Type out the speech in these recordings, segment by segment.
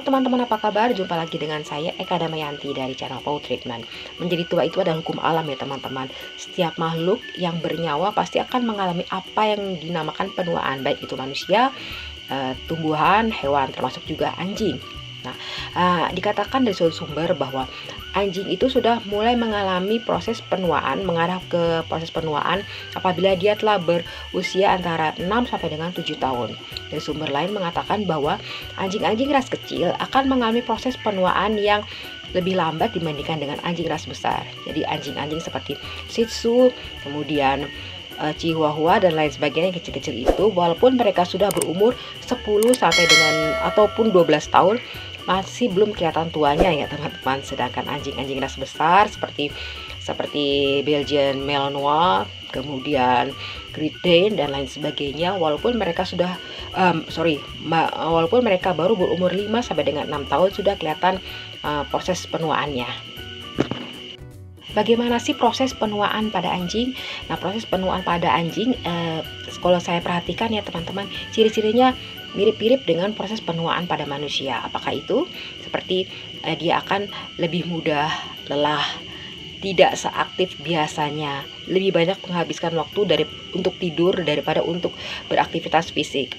Teman-teman apa kabar? Jumpa lagi dengan saya Eka Damayanti dari channel Paw Treatment. Menjadi tua itu adalah hukum alam ya teman-teman. Setiap makhluk yang bernyawa pasti akan mengalami apa yang dinamakan penuaan. Baik itu manusia, uh, tumbuhan, hewan, termasuk juga anjing Nah, uh, dikatakan dari sumber bahwa anjing itu sudah mulai mengalami proses penuaan, mengarah ke proses penuaan apabila dia telah berusia antara 6 sampai dengan 7 tahun. Dan sumber lain mengatakan bahwa anjing-anjing ras kecil akan mengalami proses penuaan yang lebih lambat dibandingkan dengan anjing ras besar. Jadi anjing-anjing seperti Shih Tzu, kemudian uh, Chihuahua dan lain sebagainya yang kecil-kecil itu walaupun mereka sudah berumur 10 sampai dengan ataupun 12 tahun masih belum kelihatan tuanya ya teman-teman. Sedangkan anjing-anjing ras besar seperti seperti Belgian Malinois kemudian Great Dane dan lain sebagainya. Walaupun mereka sudah um, sorry walaupun mereka baru berumur 5 sampai dengan 6 tahun sudah kelihatan uh, proses penuaannya Bagaimana sih proses penuaan pada anjing? Nah, proses penuaan pada anjing, eh, kalau saya perhatikan ya teman-teman, ciri-cirinya mirip-mirip dengan proses penuaan pada manusia. Apakah itu? Seperti eh, dia akan lebih mudah lelah, tidak seaktif biasanya, lebih banyak menghabiskan waktu dari untuk tidur daripada untuk beraktivitas fisik.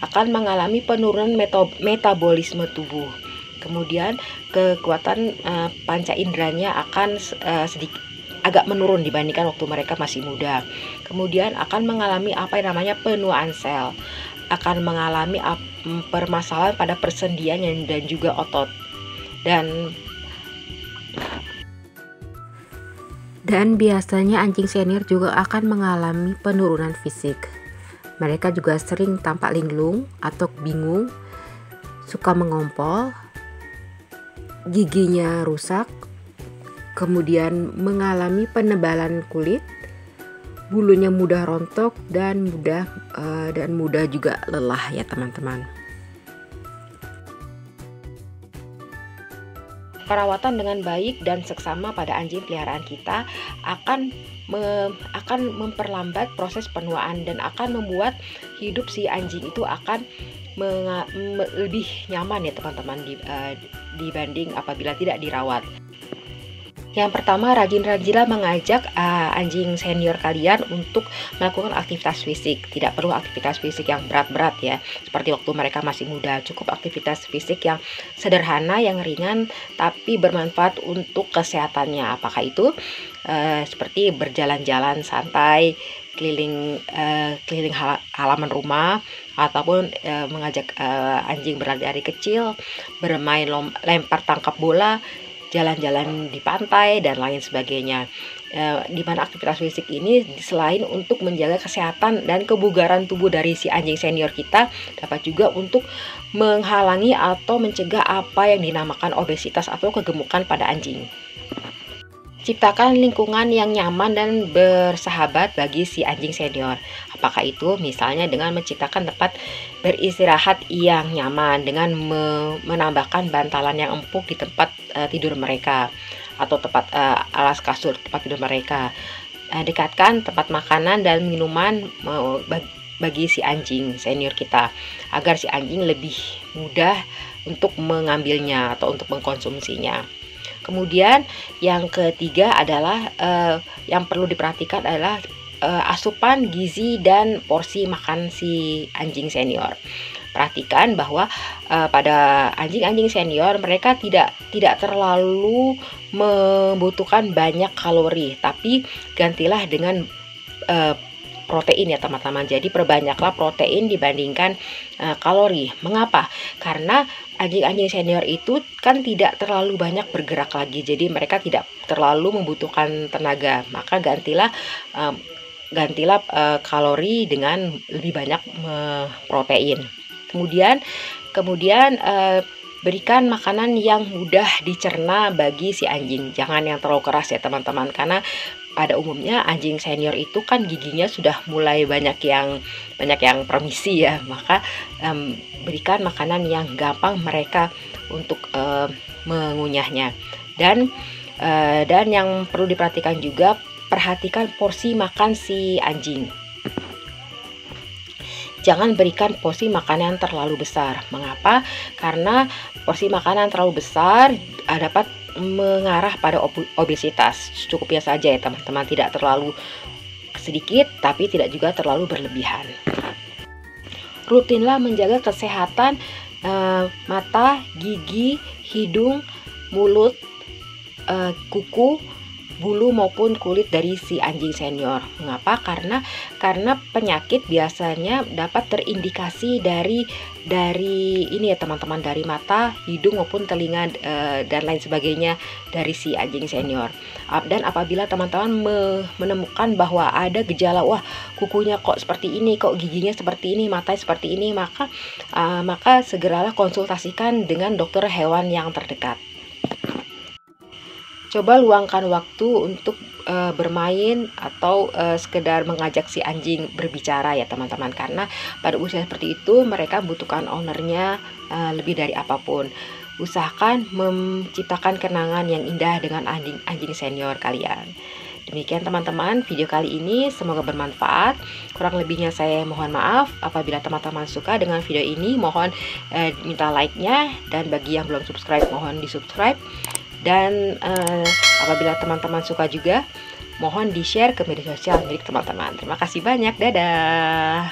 Akan mengalami penurunan metabolisme tubuh. Kemudian kekuatan uh, panca inderanya akan uh, sedikit agak menurun dibandingkan waktu mereka masih muda. Kemudian akan mengalami apa yang namanya penuaan sel akan mengalami permasalahan pada persendian dan juga otot dan dan biasanya anjing senior juga akan mengalami penurunan fisik. Mereka juga sering tampak linglung atau bingung, suka mengompol, giginya rusak, kemudian mengalami penebalan kulit, bulunya mudah rontok dan mudah uh, dan mudah juga lelah ya teman-teman. Perawatan dengan baik dan seksama pada anjing peliharaan kita akan me, akan memperlambat proses penuaan dan akan membuat hidup si anjing itu akan lebih nyaman ya teman-teman uh, dibanding apabila tidak dirawat. Yang pertama, rajin-rajinlah mengajak uh, anjing senior kalian untuk melakukan aktivitas fisik. Tidak perlu aktivitas fisik yang berat-berat ya, seperti waktu mereka masih muda. Cukup aktivitas fisik yang sederhana, yang ringan, tapi bermanfaat untuk kesehatannya. Apakah itu uh, seperti berjalan-jalan santai, keliling uh, keliling halaman rumah ataupun uh, mengajak uh, anjing berlari kecil, bermain lempar tangkap bola jalan-jalan di pantai dan lain sebagainya. E, di mana aktivitas fisik ini selain untuk menjaga kesehatan dan kebugaran tubuh dari si anjing senior kita dapat juga untuk menghalangi atau mencegah apa yang dinamakan obesitas atau kegemukan pada anjing. Ciptakan lingkungan yang nyaman dan bersahabat bagi si anjing senior. Apakah itu misalnya dengan menciptakan tempat beristirahat yang nyaman dengan me menambahkan bantalan yang empuk di tempat uh, tidur mereka atau tempat uh, alas kasur tempat tidur mereka. Uh, dekatkan tempat makanan dan minuman uh, bagi si anjing senior kita agar si anjing lebih mudah untuk mengambilnya atau untuk mengkonsumsinya. Kemudian yang ketiga adalah uh, yang perlu diperhatikan adalah uh, asupan gizi dan porsi makan si anjing senior. Perhatikan bahwa uh, pada anjing-anjing senior mereka tidak tidak terlalu membutuhkan banyak kalori, tapi gantilah dengan uh, protein ya teman-teman. Jadi perbanyaklah protein dibandingkan uh, kalori. Mengapa? Karena anjing-anjing senior itu kan tidak terlalu banyak bergerak lagi. Jadi mereka tidak terlalu membutuhkan tenaga. Maka gantilah uh, gantilah uh, kalori dengan lebih banyak uh, protein. Kemudian kemudian uh, berikan makanan yang mudah dicerna bagi si anjing. Jangan yang terlalu keras ya teman-teman karena pada umumnya anjing senior itu kan giginya sudah mulai banyak yang banyak yang permisi ya maka um, berikan makanan yang gampang mereka untuk uh, mengunyahnya dan uh, dan yang perlu diperhatikan juga perhatikan porsi makan si anjing jangan berikan porsi makanan terlalu besar. Mengapa? Karena porsi makanan terlalu besar dapat mengarah pada obesitas. Cukupnya saja ya teman-teman, tidak terlalu sedikit tapi tidak juga terlalu berlebihan. Rutinlah menjaga kesehatan uh, mata, gigi, hidung, mulut, uh, kuku, bulu maupun kulit dari si anjing senior. Mengapa? Karena karena penyakit biasanya dapat terindikasi dari dari ini ya teman-teman dari mata, hidung maupun telinga e, dan lain sebagainya dari si anjing senior. Dan apabila teman-teman me, menemukan bahwa ada gejala wah kukunya kok seperti ini, kok giginya seperti ini, matanya seperti ini, maka uh, maka segeralah konsultasikan dengan dokter hewan yang terdekat coba luangkan waktu untuk uh, bermain atau uh, sekedar mengajak si anjing berbicara ya teman-teman. Karena pada usia seperti itu mereka membutuhkan ownernya uh, lebih dari apa pun. Usahakan menciptakan kenangan yang indah dengan anjing anjing senior kalian. Demikian teman-teman video kali ini. Semoga bermanfaat. Kurang lebihnya saya mohon maaf. Apabila teman-teman suka dengan video ini mohon eh, minta like-nya. Dan bagi yang belum subscribe mohon di-subscribe dan uh, apabila teman-teman suka juga mohon di share ke media sosial milik teman-teman. Terima kasih banyak. Dadah